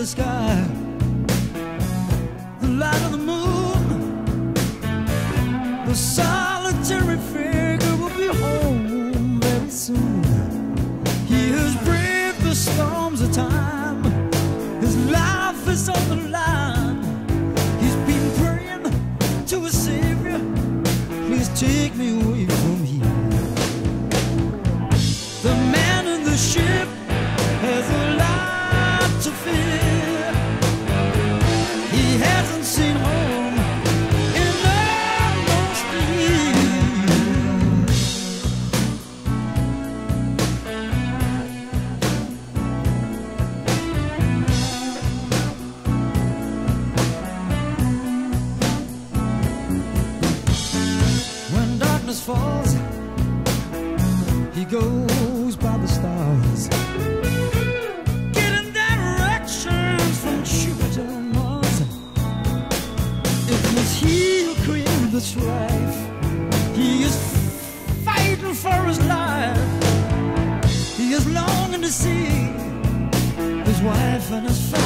the sky. falls, he goes by the stars. Getting directions from Jupiter and Mars. It was he who created this life. He is fighting for his life. He is longing to see his wife and his family.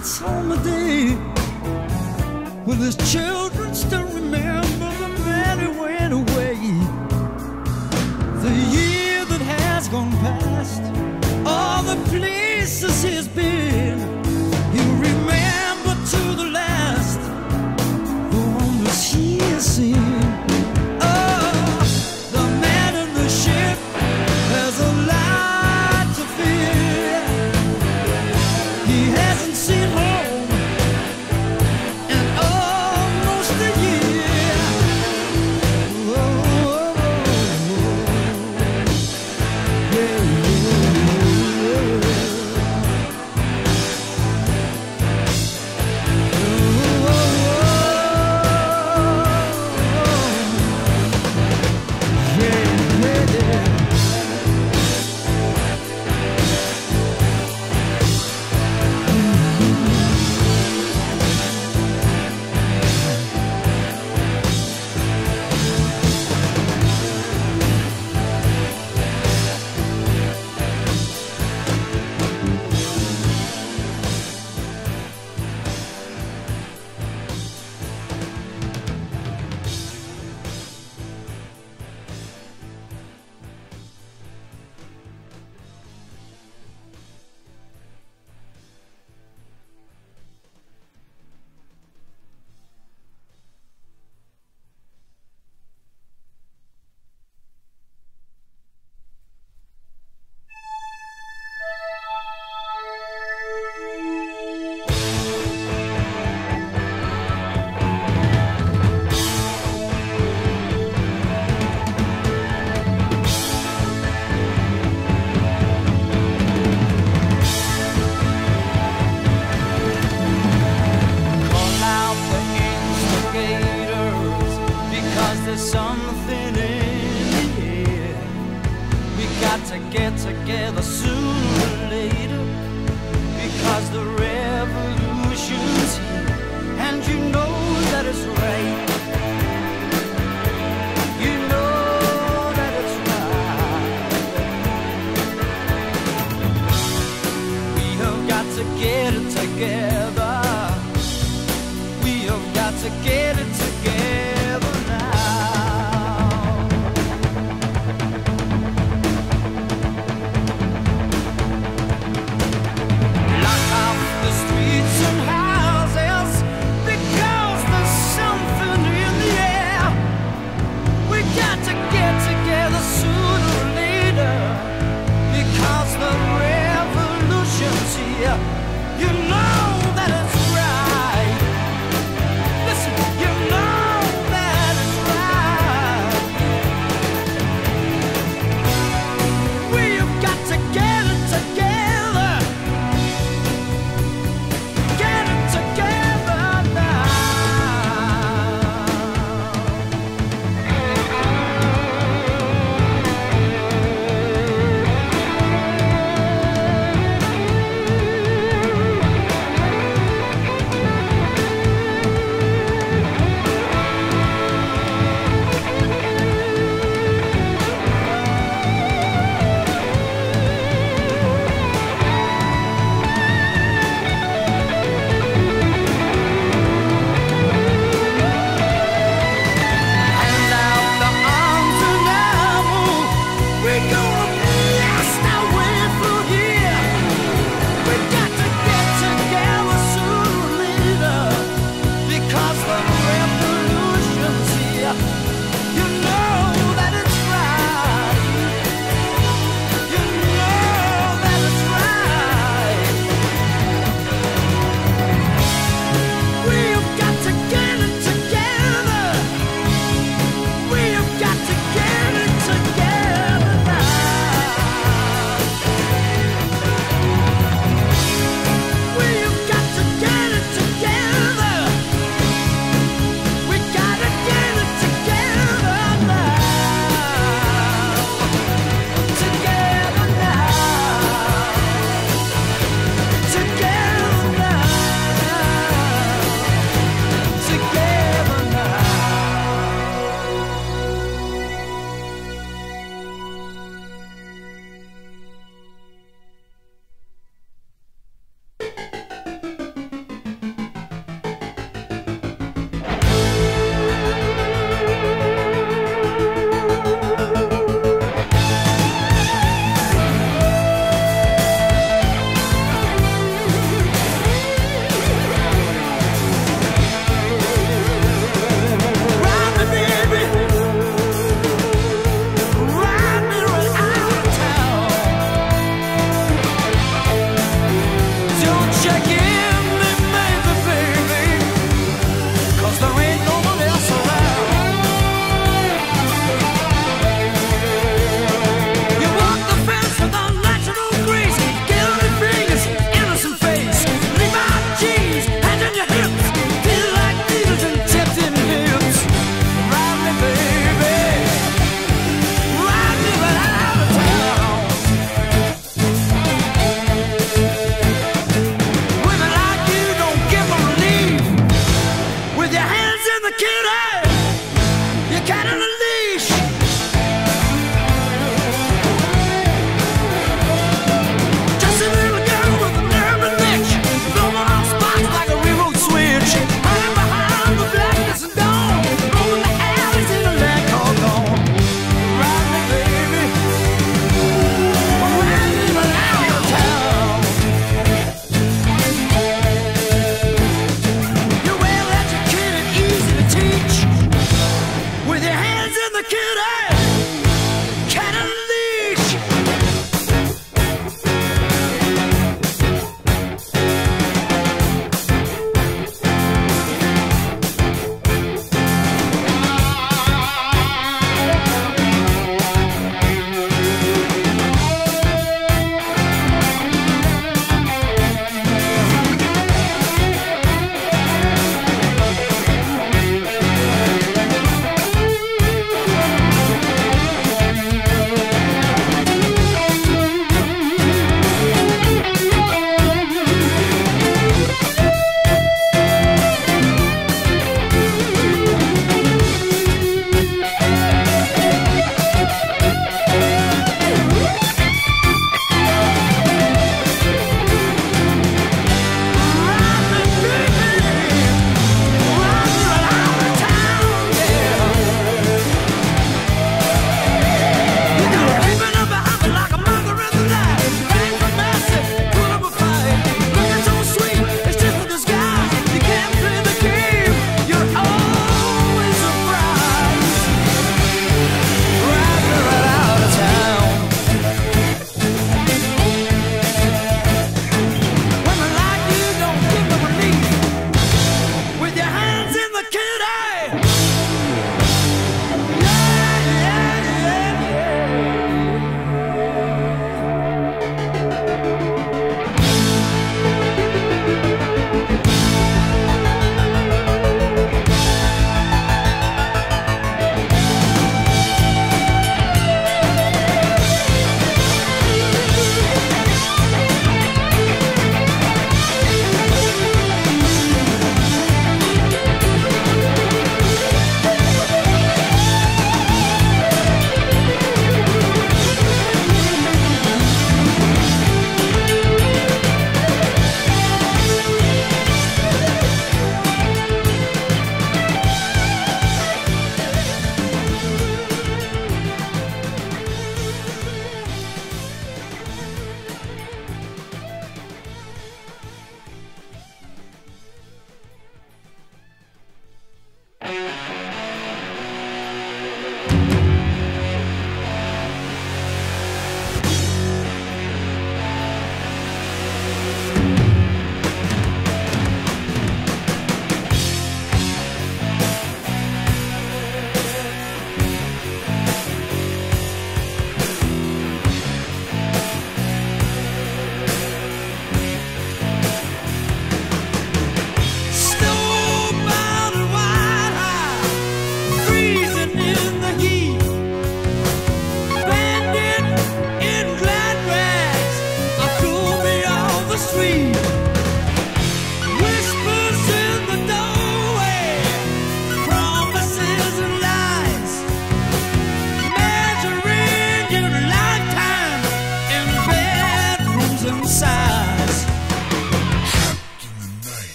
gets home a day with his children still remember. Got to get together sooner or later because the revolution's here, and you know that it's right.